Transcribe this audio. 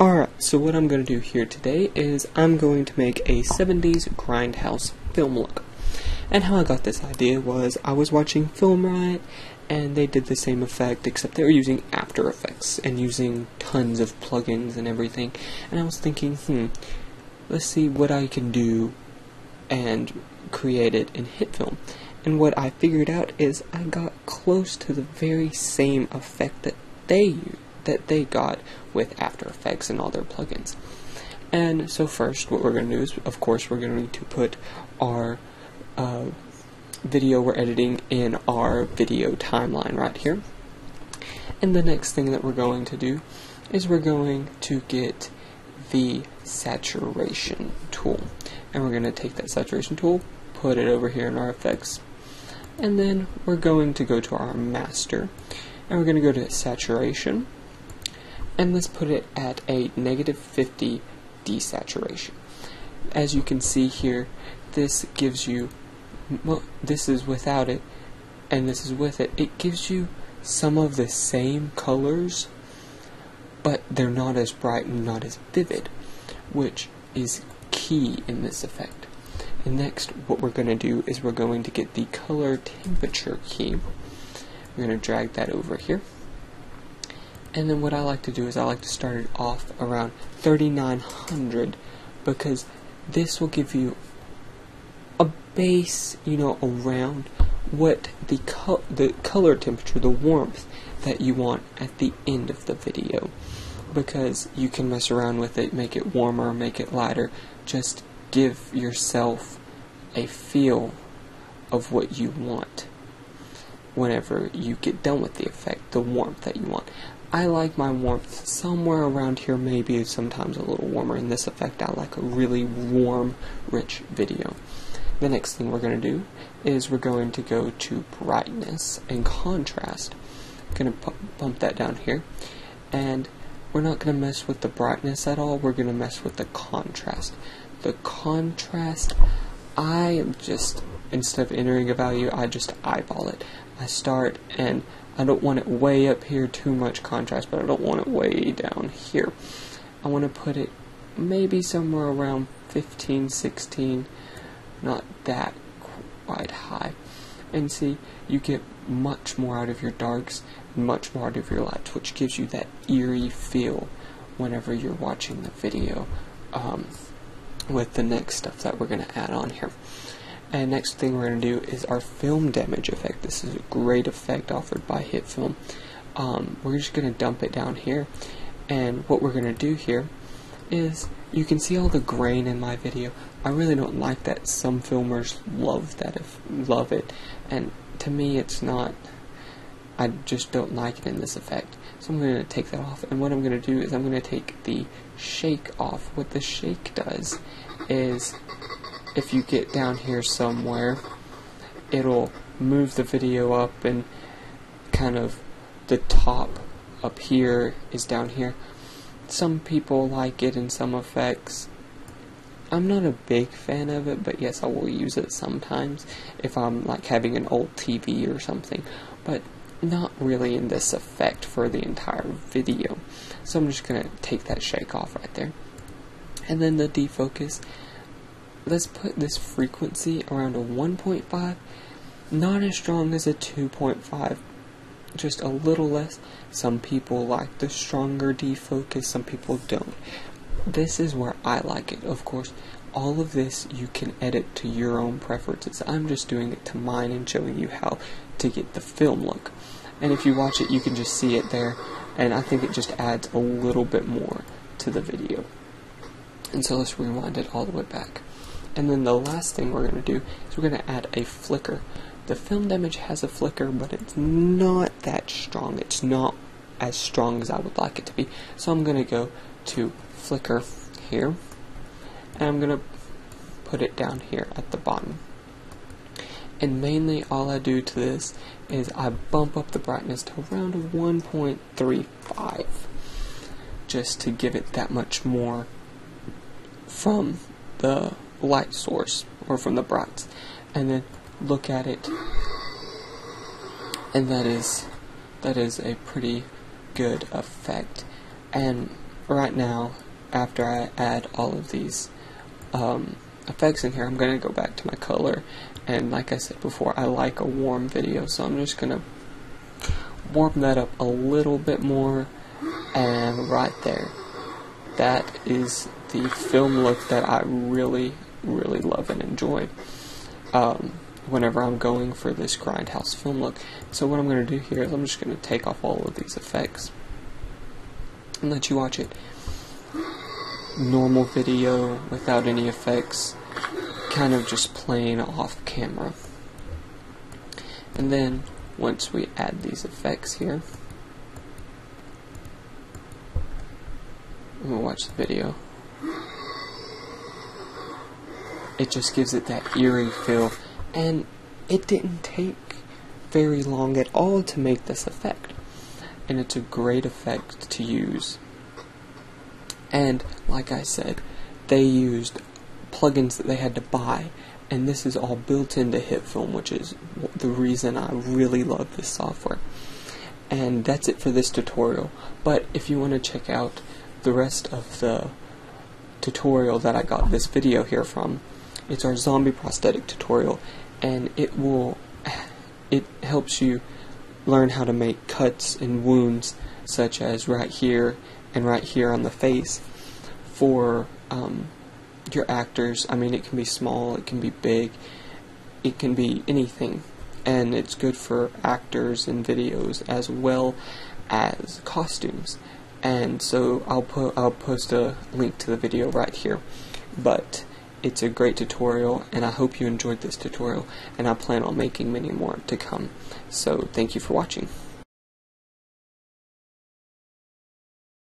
Alright, so what I'm going to do here today is I'm going to make a 70s grindhouse film look. And how I got this idea was I was watching Film Riot and they did the same effect except they were using After Effects and using tons of plugins and everything. And I was thinking, hmm, let's see what I can do and create it in HitFilm. And what I figured out is I got close to the very same effect that they used that they got with After Effects and all their plugins. And so first, what we're going to do is, of course, we're going to need to put our uh, video we're editing in our video timeline right here. And the next thing that we're going to do is we're going to get the saturation tool. And we're going to take that saturation tool, put it over here in our effects, and then we're going to go to our master, and we're going to go to saturation, and let's put it at a negative 50 desaturation. As you can see here, this gives you, well, this is without it, and this is with it. It gives you some of the same colors, but they're not as bright and not as vivid, which is key in this effect. And next, what we're going to do is we're going to get the color temperature key. We're going to drag that over here. And then what I like to do is I like to start it off around 3900 because this will give you a base, you know, around what the co the color temperature, the warmth that you want at the end of the video. Because you can mess around with it, make it warmer, make it lighter, just give yourself a feel of what you want whenever you get done with the effect, the warmth that you want. I like my warmth somewhere around here, maybe sometimes a little warmer. In this effect, I like a really warm, rich video. The next thing we're going to do is we're going to go to brightness and contrast. I'm going to bump that down here. And we're not going to mess with the brightness at all, we're going to mess with the contrast. The contrast, I am just, instead of entering a value, I just eyeball it. I start and I don't want it way up here, too much contrast, but I don't want it way down here. I want to put it maybe somewhere around 15, 16, not that quite high. And see, you get much more out of your darks, much more out of your lights, which gives you that eerie feel whenever you're watching the video um, with the next stuff that we're going to add on here. And next thing we're going to do is our film damage effect. This is a great effect offered by HitFilm. Um, we're just going to dump it down here. And what we're going to do here is you can see all the grain in my video. I really don't like that. Some filmers love that, if, love it. And to me, it's not. I just don't like it in this effect. So I'm going to take that off. And what I'm going to do is I'm going to take the shake off. What the shake does is if you get down here somewhere, it'll move the video up and kind of the top up here is down here. Some people like it in some effects. I'm not a big fan of it, but yes, I will use it sometimes if I'm like having an old TV or something, but not really in this effect for the entire video. So I'm just going to take that shake off right there. And then the defocus, let's put this frequency around a 1.5 not as strong as a 2.5 just a little less. Some people like the stronger defocus some people don't. This is where I like it. Of course all of this you can edit to your own preferences. I'm just doing it to mine and showing you how to get the film look. And if you watch it you can just see it there and I think it just adds a little bit more to the video. And so let's rewind it all the way back and then the last thing we're going to do is we're going to add a flicker. The film damage has a flicker, but it's not that strong. It's not as strong as I would like it to be. So I'm going to go to flicker here, and I'm going to put it down here at the bottom. And mainly all I do to this is I bump up the brightness to around 1.35 just to give it that much more from the light source or from the brights and then look at it and that is that is a pretty good effect and right now, after I add all of these um, effects in here, I'm going to go back to my color. And like I said before, I like a warm video, so I'm just going to warm that up a little bit more. And right there, that is the film look that I really, really love and enjoy. Um, whenever I'm going for this grindhouse film look. So what I'm going to do here is I'm just going to take off all of these effects and let you watch it. Normal video without any effects, kind of just playing off camera. And then once we add these effects here, to watch the video. It just gives it that eerie feel and it didn't take very long at all to make this effect. And it's a great effect to use. And like I said, they used plugins that they had to buy, and this is all built into HitFilm, which is the reason I really love this software. And that's it for this tutorial. But if you want to check out the rest of the tutorial that I got this video here from, it's our zombie prosthetic tutorial, and it will it helps you learn how to make cuts and wounds, such as right here and right here on the face, for um, your actors. I mean, it can be small, it can be big, it can be anything, and it's good for actors and videos as well as costumes. And so I'll put I'll post a link to the video right here, but it's a great tutorial and I hope you enjoyed this tutorial and I plan on making many more to come. So thank you for watching.